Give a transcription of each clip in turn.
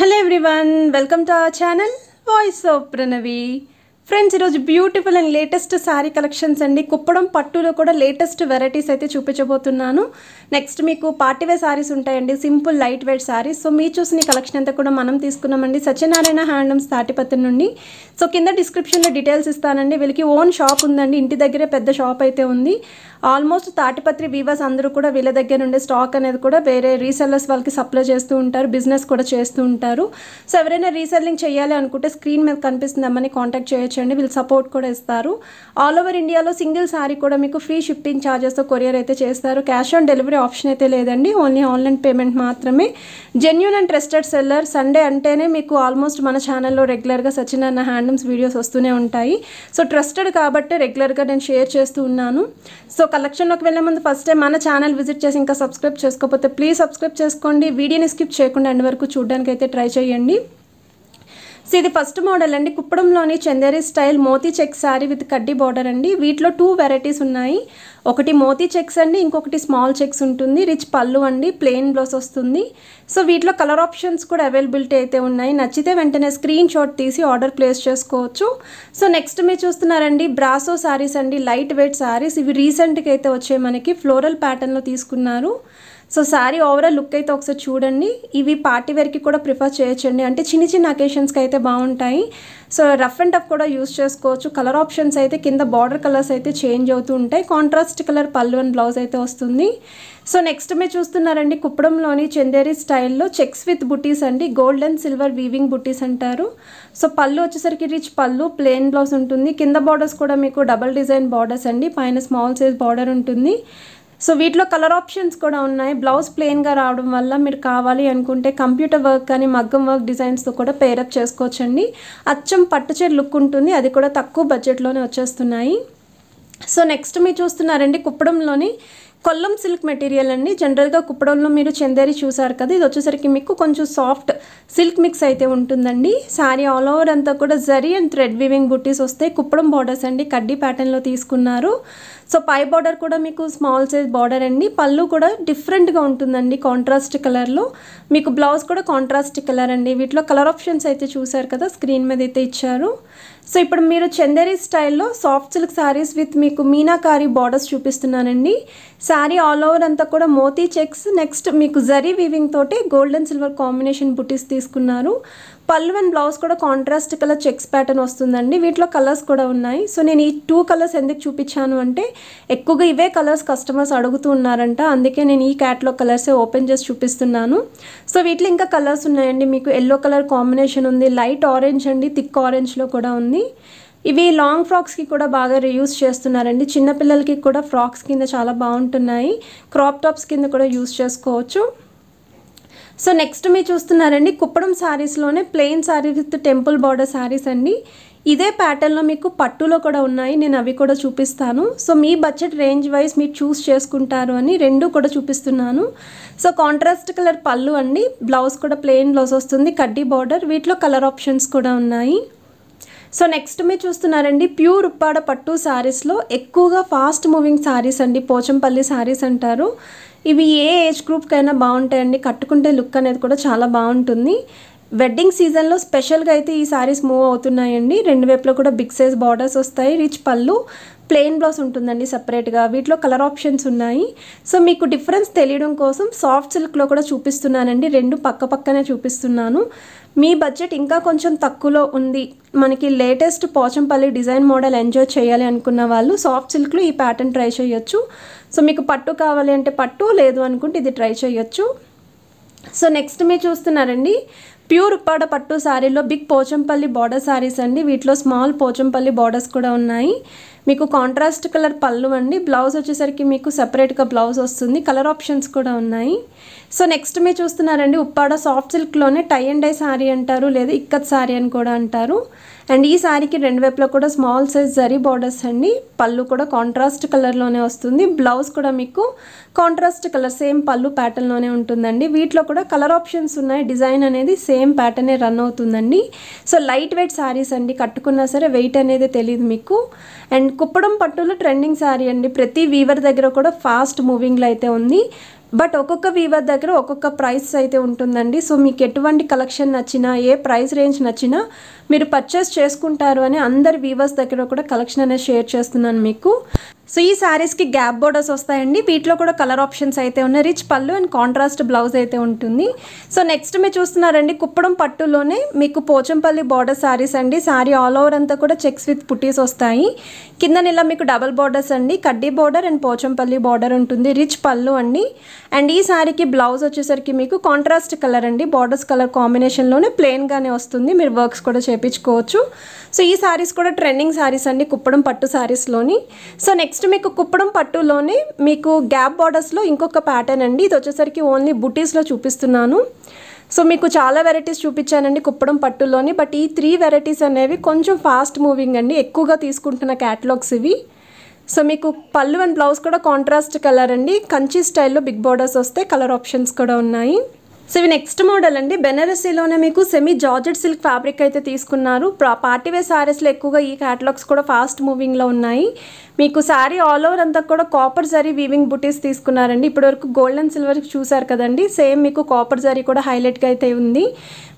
Hello everyone, welcome to our channel Voice of Pranavi. Friends ఈరోజు beautiful and latest saree collections అండి. కుప్పడం పట్టులో కూడా latest varieties అయితే చూపించబోతున్నాను. నెక్స్ట్ మీకు పార్టీవే శారీస్ ఉంటాయండి. Simple light weight sarees. So మీరు చూసిన కలెక్షన్ అంతా కూడా మనం తీసుకున్నామండి. సత్యనారాయణ హ్యాండ్లూమ్స్ తాటిపత్రి నుండి. సో కింద డిస్క్రిప్షన్లో డీటెయిల్స్ ఇస్తానండి. వీళ్ళకి ఓన్ షాప్ ఉందండి. ఇంటి దగ్గరే పెద్ద షాప్ అయితే ఉంది. ఆల్మోస్ట్ తాటిపత్రి వీవర్స్ అందరూ కూడా వీళ్ళ దగ్గర నుండి స్టాక్ అనేది కూడా వేరే రీసెల్లర్స్ వాళ్ళకి సప్లై చేస్తూ ఉంటారు. బిజినెస్ కూడా చేస్తూ ఉంటారు. సో ఎవరైనా రీసెల్లింగ్ చేయాలి అనుకుంటే స్క్రీన్ మీద కనిపిస్తుందమ్మని కాంటాక్ట్ చేయొచ్చు. పంపించండి. వీళ్ళు సపోర్ట్ కూడా ఇస్తారు. ఆల్ ఓవర్ ఇండియాలో సింగిల్ సారీ కూడా మీకు ఫ్రీ షిప్పింగ్ ఛార్జెస్తో కొరియర్ అయితే చేస్తారు. క్యాష్ ఆన్ డెలివరీ ఆప్షన్ అయితే లేదండి. ఓన్లీ ఆన్లైన్ పేమెంట్ మాత్రమే. Genuine and trusted seller Sunday అంటేనే మీకు ఆల్మోస్ట్ మన ఛానల్లో రెగ్యులర్గా సచిన్ హ్యాండ్లూమ్స్ వీడియోస్ వస్తూనే ఉంటాయి. సో ట్రస్టెడ్ కాబట్టి రెగ్యులర్గా నేను షేర్ చేస్తూ ఉన్నాను. సో కలెక్షన్లోకి వెళ్ళే ముందు ఫస్ట్ టైం మన ఛానల్ విజిట్ చేసి ఇంకా సబ్స్క్రైబ్ చేసుకోకపోతే ప్లీజ్ సబ్స్క్రైబ్ చేసుకోండి. వీడియోని స్కిప్ చేయకుండా ఎండ్ వరకు చూడడానికి అయితే ట్రై చేయండి. సో ఇది ఫస్ట్ మోడల్ అండి. కుప్పడంలోని Chanderi style Moti check sari with కడ్డీ బార్డర్ అండి. వీటిలో టూ వెరైటీస్ ఉన్నాయి. ఒకటి మోతీ చెక్స్ అండి ఇంకొకటి స్మాల్ చెక్స్ ఉంటుంది. రిచ్ పళ్ళు అండి ప్లెయిన్ బ్లౌజ్ వస్తుంది. సో వీటిలో కలర్ ఆప్షన్స్ కూడా అవైలబిలిటీ అయితే ఉన్నాయి. నచ్చితే వెంటనే స్క్రీన్ షాట్ తీసి ఆర్డర్ ప్లేస్ చేసుకోవచ్చు. సో నెక్స్ట్ మీరు చూస్తున్నారండి బ్రాసో శారీస్ అండి లైట్ వెయిట్ శారీస్ ఇవి రీసెంట్గా అయితే వచ్చాయి మనకి. ఫ్లోరల్ ప్యాటర్న్లో తీసుకున్నారు. సో శారీ ఓవరాల్ లుక్ అయితే ఒకసారి చూడండి. ఇవి పార్టీ వేర్కి కూడా ప్రిఫర్ చేయొచ్చండి. అంటే చిన్న చిన్న అకేషన్స్కి అయితే బాగుంటాయి. సో రఫ్ అండ్ టఫ్ కూడా యూస్ చేసుకోవచ్చు. కలర్ ఆప్షన్స్ అయితే కింద బార్డర్ కలర్స్ అయితే చేంజ్ అవుతూ ఉంటాయి. కాంట్రాస్ట్ కలర్ పళ్ళు అండ్ బ్లౌజ్ అయితే వస్తుంది. సో నెక్స్ట్ మీరు చూస్తున్నారండి కుప్పడంలోని చందేరి స్టైల్లో చెక్స్ విత్ బుటీస్ అండి. గోల్డ్ అండ్ సిల్వర్ వీవింగ్ బుటీస్ అంటారు. సో పళ్ళు వచ్చేసరికి రిచ్ పళ్ళు ప్లెయిన్ బ్లౌజ్ ఉంటుంది. కింద బార్డర్స్ కూడా మీకు డబల్ డిజైన్ బార్డర్స్ అండి. పైన స్మాల్ సైజ్ బార్డర్ ఉంటుంది. సో వీటిలో కలర్ ఆప్షన్స్ కూడా ఉన్నాయి. బ్లౌజ్ ప్లెయిన్గా రావడం వల్ల మీరు కావాలి అనుకుంటే కంప్యూటర్ వర్క్ కానీ మగ్గం వర్క్ డిజైన్స్తో కూడా పేరప్ చేసుకోవచ్చండి. అచ్చం పట్టుచీర లుక్ ఉంటుంది. అది కూడా తక్కువ బడ్జెట్లోనే వచ్చేస్తున్నాయి. సో నెక్స్ట్ మీరు చూస్తున్నారండి కుప్పడంలోని కొల్లం సిల్క్ మెటీరియల్ అండి. జనరల్గా కుప్పడంలో మీరు చందేరి చూసారు కదా ఇది వచ్చేసరికి మీకు కొంచెం సాఫ్ట్ సిల్క్ మిక్స్ అయితే ఉంటుందండి. శారీ ఆల్ ఓవర్ అంతా కూడా జరీ అండ్ థ్రెడ్ వివింగ్ బుట్టీస్ వస్తాయి. కుప్పడం బార్డర్స్ అండి కడ్డీ ప్యాటర్న్లో తీసుకున్నారు. సో పై బార్డర్ కూడా మీకు స్మాల్ సైజ్ బార్డర్ అండి. పళ్ళు కూడా డిఫరెంట్గా ఉంటుందండి కాంట్రాస్ట్ కలర్లో మీకు బ్లౌజ్ కూడా కాంట్రాస్ట్ కలర్ అండి. వీటిలో కలర్ ఆప్షన్స్ అయితే చూసారు కదా స్క్రీన్ మీద అయితే ఇచ్చారు. సో ఇప్పుడు మీరు చందేరి స్టైల్లో సాఫ్ట్ సిల్క్ శారీస్ విత్ మీకు మీనాకారి బార్డర్స్ చూపిస్తున్నానండి. శారీ ఆల్ ఓవర్ అంతా కూడా మోతీ చెక్స్. నెక్స్ట్ మీకు జరీ వీవింగ్ తోటి గోల్డ్ అండ్ సిల్వర్ కాంబినేషన్ బుటీస్ తీసుకున్నారు. పళ్ళు అండ్ బ్లౌజ్ కూడా కాంట్రాస్ట్ కలర్ చెక్స్ ప్యాటర్న్ వస్తుందండి. వీటిలో కలర్స్ కూడా ఉన్నాయి. సో నేను ఈ టూ కలర్స్ ఎందుకు చూపించాను అంటే ఎక్కువగా ఇవే కలర్స్ కస్టమర్స్ అడుగుతూ ఉన్నారంట. అందుకే నేను ఈ క్యాట్లో కలర్సే ఓపెన్ చేసి చూపిస్తున్నాను. సో వీటిలో ఇంకా కలర్స్ ఉన్నాయండి. మీకు ఎల్లో కలర్ కాంబినేషన్ ఉంది లైట్ ఆరెంజ్ అండి థిక్ ఆరెంజ్లో కూడా ఉంది. ఇవి లాంగ్ ఫ్రాక్స్కి కూడా బాగా రీయూస్ చేస్తున్నారండి. చిన్నపిల్లలకి కూడా ఫ్రాక్స్ కింద చాలా బాగుంటున్నాయి. క్రాప్ టాప్స్ కింద కూడా యూస్ చేసుకోవచ్చు. సో నెక్స్ట్ మీరు చూస్తున్నారండి Kuppadam శారీస్లోనే plain saree with temple border sarees అండి. ఇదే ప్యాటర్న్లో మీకు పట్టులో కూడా ఉన్నాయి నేను అవి కూడా చూపిస్తాను. సో మీ బడ్జెట్ రేంజ్ వైజ్ మీరు చూస్ చేసుకుంటారు అని రెండు కూడా చూపిస్తున్నాను. సో కాంట్రాస్ట్ కలర్ పళ్ళు అండి బ్లౌజ్ కూడా ప్లెయిన్ బ్లౌజ్ వస్తుంది కడ్డీ బార్డర్ వీటిలో కలర్ ఆప్షన్స్ కూడా ఉన్నాయి. సో నెక్స్ట్ మీరు చూస్తున్నారండి ప్యూర్ ఉప్పాడ పట్టు శారీస్లో ఎక్కువగా ఫాస్ట్ మూవింగ్ శారీస్ అండి పోచంపల్లి శారీస్ అంటారు. ఇవి ఏ ఏజ్ గ్రూప్కైనా బాగుంటాయండి. కట్టుకుంటే లుక్ అనేది కూడా చాలా బాగుంటుంది. వెడ్డింగ్ సీజన్లో స్పెషల్గా అయితే ఈ సారీస్ మూవ్ అవుతున్నాయండి. రెండు వైపులో కూడా బిగ్ సైజ్ బార్డర్స్ వస్తాయి. రిచ్ పళ్ళు ప్లెయిన్ బ్లౌజ్ ఉంటుందండి సపరేట్గా వీటిలో కలర్ ఆప్షన్స్ ఉన్నాయి. సో మీకు డిఫరెన్స్ తెలియడం కోసం సాఫ్ట్ సిల్క్లో కూడా చూపిస్తున్నానండి. రెండు పక్క పక్కనే చూపిస్తున్నాను. మీ బడ్జెట్ ఇంకా కొంచెం తక్కువలో ఉంది. మనకి latest Pochampally design model enjoy చేయాలి అనుకున్న వాళ్ళు సాఫ్ట్ సిల్క్లో ఈ ప్యాటర్న్ ట్రై చేయొచ్చు. సో మీకు పట్టు కావాలి అంటే పట్టు లేదు అనుకుంటే ఇది ట్రై చేయొచ్చు. సో నెక్స్ట్ మీరు చూస్తున్నారండి. ప్యూర్ ఉప్పాడ పట్టు శారీలో బిగ్ పోచంపల్లి బార్డర్ శారీస్ అండి. వీటిలో స్మాల్ పోచంపల్లి బార్డర్స్ కూడా ఉన్నాయి. మీకు కాంట్రాస్ట్ కలర్ పళ్ళు అండి. బ్లౌజ్ వచ్చేసరికి మీకు సెపరేట్గా బ్లౌజ్ వస్తుంది. కలర్ ఆప్షన్స్ కూడా ఉన్నాయి. సో నెక్స్ట్ మీరు చూస్తున్నారండి. ఉప్పాడ సాఫ్ట్ సిల్క్లోనే టై అండ్ డై శారీ అంటారు. లేదా ఇక్కత్ శారీ అని కూడా అంటారు. అండ్ ఈ శారీకి రెండు వైపులో కూడా స్మాల్ సైజ్ జరీ బార్డర్స్ అండి. పళ్ళు కూడా కాంట్రాస్ట్ కలర్లోనే వస్తుంది. బ్లౌజ్ కూడా మీకు కాంట్రాస్ట్ కలర్ సేమ్ పళ్ళు ప్యాటర్న్లోనే ఉంటుందండి. వీటిలో కూడా కలర్ ఆప్షన్స్ ఉన్నాయి. డిజైన్ అనేది సేమ్ ప్యాటర్నే రన్ అవుతుందండి. సో లైట్ వెయిట్ శారీస్ అండి కట్టుకున్నా సరే వెయిట్ అనేది తెలియదు మీకు. అండ్ కుప్పడం పట్టులో ట్రెండింగ్ శారీ అండి ప్రతి వీవర్ దగ్గర కూడా ఫాస్ట్ మూవింగ్లో అయితే ఉంది. బట్ ఒక్కొక్క వీవర్ దగ్గర ఒక్కొక్క ప్రైస్ అయితే ఉంటుందండి. సో మీకు ఎటువంటి కలెక్షన్ నచ్చినా ఏ ప్రైస్ రేంజ్ నచ్చినా మీరు పర్చేస్ చేసుకుంటారు అని అందరి వీవర్స్ దగ్గర కూడా కలెక్షన్ అనేది షేర్ చేస్తున్నాను మీకు. సో ఈ శారీస్కి గ్యాప్ బోర్డర్స్ వస్తాయండి. వీటిలో కూడా కలర్ ఆప్షన్స్ అయితే ఉన్నాయి. రిచ్ పళ్ళు అండ్ కాంట్రాస్ట్ బ్లౌజ్ అయితే ఉంటుంది. సో నెక్స్ట్ మీరు చూస్తున్నారండి కుప్పడం పట్టులోనే మీకు పోచంపల్లి బార్డర్ శారీస్ అండి. శారీ ఆల్ ఓవర్ అంతా కూడా చెక్స్ విత్ పుట్టీస్ వస్తాయి. కింద ఇలా మీకు డబల్ బార్డర్స్ అండి. కడ్డీ బార్డర్ అండ్ పోచంపల్లి బార్డర్ ఉంటుంది. రిచ్ పళ్ళు అండి. అండ్ ఈ శారీకి బ్లౌజ్ వచ్చేసరికి మీకు కాంట్రాస్ట్ కలర్ అండి. బార్డర్స్ కలర్ కాంబినేషన్లోనే ప్లెయిన్గానే వస్తుంది. మీరు వర్క్స్ కూడా చేపించుకోవచ్చు. సో ఈ శారీస్ కూడా ట్రెండింగ్ శారీస్ అండి. కుప్పడం పట్టు శారీస్లోని సో నెక్స్ట్ నెక్స్ట్ మీకు కుప్పడం పట్టులోనే మీకు గ్యాప్ బార్డర్స్లో ఇంకొక ప్యాటర్న్ అండి. ఇది వచ్చేసరికి ఓన్లీ బుటీస్లో చూపిస్తున్నాను. సో మీకు చాలా వెరైటీస్ చూపించానండి కుప్పడం పట్టులోని. బట్ ఈ త్రీ వెరైటీస్ అనేవి కొంచెం ఫాస్ట్ మూవింగ్ అండి. ఎక్కువగా తీసుకుంటున్న క్యాటలాగ్స్ ఇవి. సో మీకు పళ్ళు అండ్ బ్లౌజ్ కూడా కాంట్రాస్ట్ కలర్ అండి. కంచి స్టైల్లో బిగ్ బార్డర్స్ వస్తే కలర్ ఆప్షన్స్ కూడా ఉన్నాయి. సో ఇవి నెక్స్ట్ మోడల్ అండి. బెనారసీలోనే మీకు సెమీ జార్జెట్ సిల్క్ ఫ్యాబ్రిక్ అయితే తీసుకున్నారు. పార్టీవే శారీస్లో ఎక్కువగా ఈ క్యాటలాగ్స్ కూడా ఫాస్ట్ మూవింగ్లో ఉన్నాయి. మీకు శారీ ఆల్ ఓవర్ అంతా కూడా కాపర్ జరీ వీవింగ్ బుటీస్ తీసుకున్నారండి. ఇప్పటివరకు గోల్డ్ అండ్ సిల్వర్ చూసారు కదండి. సేమ్ మీకు కాపర్ జరీ కూడా హైలైట్గా అయితే ఉంది.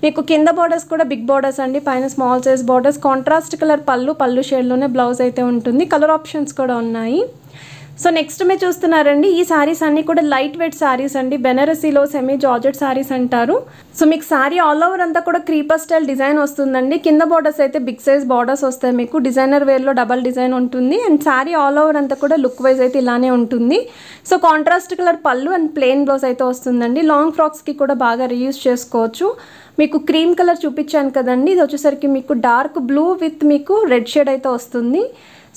మీకు కింద బార్డర్స్ కూడా బిగ్ బార్డర్స్ అండి. పైన small size borders contrast colour పళ్ళు పళ్ళు షేడ్లోనే బ్లౌజ్ అయితే ఉంటుంది. కలర్ ఆప్షన్స్ కూడా ఉన్నాయి. సో నెక్స్ట్ మీరు చూస్తున్నారండి ఈ శారీస్ అన్నీ కూడా లైట్ వెయిట్ శారీస్ అండి. బెనారసీలో సెమీ జార్జెట్ శారీస్ అంటారు. సో మీకు శారీ ఆల్ ఓవర్ అంతా కూడా క్రీపర్ స్టైల్ డిజైన్ వస్తుందండి. కింద బార్డర్స్ అయితే బిగ్ సైజ్ బార్డర్స్ వస్తాయి మీకు. డిజైనర్ వేర్లో డబల్ డిజైన్ ఉంటుంది. అండ్ శారీ ఆల్ ఓవర్ అంతా కూడా లుక్ వైజ్ అయితే ఇలానే ఉంటుంది. సో కాంట్రాస్ట్ కలర్ పళ్ళు అండ్ ప్లెయిన్ బ్లౌజ్ అయితే వస్తుందండి. లాంగ్ ఫ్రాక్స్కి కూడా బాగా రీయూజ్ చేసుకోవచ్చు. మీకు క్రీమ్ కలర్ చూపించాను కదండి. ఇది వచ్చేసరికి మీకు డార్క్ బ్లూ విత్ మీకు రెడ్ షేడ్ అయితే వస్తుంది.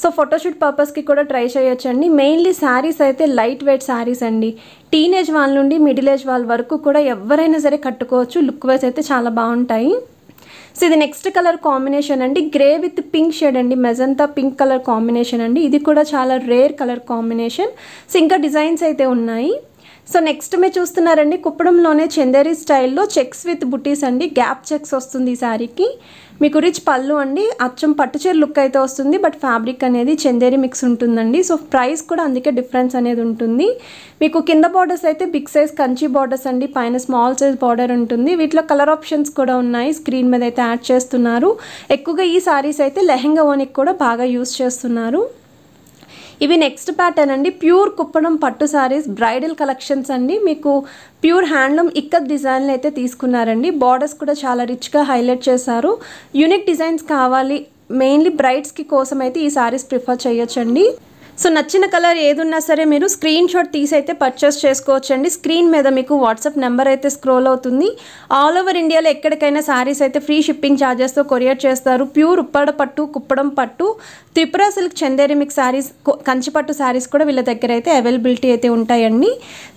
సో ఫోటోషూట్ పర్పస్కి కూడా ట్రై చేయొచ్చండి. మెయిన్లీ శారీస్ అయితే లైట్ వెయిట్ శారీస్ అండి. టీనేజ్ వాళ్ళ నుండి మిడిల్ ఏజ్ వాళ్ళ వరకు కూడా ఎవరైనా సరే కట్టుకోవచ్చు. లుక్ వైజ్ అయితే చాలా బాగుంటాయి. సో ఇది నెక్స్ట్ కలర్ కాంబినేషన్ అండి. గ్రే విత్ పింక్ షేడ్ అండి. మెజంతా పింక్ కలర్ కాంబినేషన్ అండి. ఇది కూడా చాలా రేర్ కలర్ కాంబినేషన్ సో ఇంకా డిజైన్స్ అయితే ఉన్నాయి. సో నెక్స్ట్ మీరు చూస్తున్నారండి కుప్పడంలోనే చందేరి స్టైల్లో చెక్స్ విత్ బుటీస్ అండి. గ్యాప్ చెక్స్ వస్తుంది ఈ శారీకి మీకు రిచ్ పళ్ళు అండి అచ్చం పట్టుచీర లుక్ అయితే వస్తుంది బట్ ఫ్యాబ్రిక్ అనేది చందేరి మిక్స్ ఉంటుందండి. సో ప్రైస్ కూడా అందుకే డిఫరెన్స్ అనేది ఉంటుంది. మీకు కింద బార్డర్స్ అయితే బిగ్ సైజ్ కంచి బార్డర్స్ అండి పైన స్మాల్ సైజ్ బార్డర్ ఉంటుంది. వీటిలో కలర్ ఆప్షన్స్ కూడా ఉన్నాయి స్క్రీన్ మీద అయితే యాడ్ చేస్తున్నారు. ఎక్కువగా ఈ శారీస్ అయితే లెహెంగా ఓనికి కూడా బాగా యూస్ చేస్తున్నారు. ఇవి నెక్స్ట్ ప్యాటర్న్ అండి. ప్యూర్ కుప్పడం పట్టు సారీస్ బ్రైడల్ కలెక్షన్స్ అండి. మీకు ప్యూర్ హ్యాండ్లూమ్ ఇక్కత్ డిజైన్లు అయితే తీసుకున్నారండి. బార్డర్స్ కూడా చాలా రిచ్గా హైలైట్ చేశారు. యూనిక్ డిజైన్స్ కావాలి. మెయిన్లీ బ్రైడ్స్కి కోసం అయితే ఈ సారీస్ ప్రిఫర్ చేయొచ్చండి. సో నచ్చిన కలర్ ఏదున్నా సరే మీరు స్క్రీన్ షాట్ తీసి అయితే పర్చేస్ చేసుకోవచ్చండి. స్క్రీన్ మీద మీకు వాట్సాప్ నెంబర్ అయితే స్క్రోల్ అవుతుంది. ఆల్ ఓవర్ ఇండియాలో ఎక్కడికైనా శారీస్ అయితే ఫ్రీ షిప్పింగ్ ఛార్జెస్తో కొరియర్ చేస్తారు. ప్యూర్ ఉప్పడ పట్టు కుప్పడం పట్టు త్రిపుర సిల్క్ చందేరి మీకు శారీస్ కంచిపట్టు శారీస్ కూడా వీళ్ళ దగ్గర అయితే అవైలబిలిటీ అయితే ఉంటాయండి.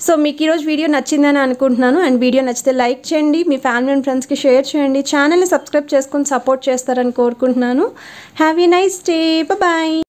సో మీకు ఈరోజు వీడియో నచ్చిందని అనుకుంటున్నాను. అండ్ వీడియో నచ్చితే లైక్ చేయండి. మీ ఫ్యామిలీ అండ్ ఫ్రెండ్స్కి షేర్ చేయండి. ఛానల్ని సబ్స్క్రైబ్ చేసుకొని సపోర్ట్ చేస్తారని కోరుకుంటున్నాను. Have nice day bye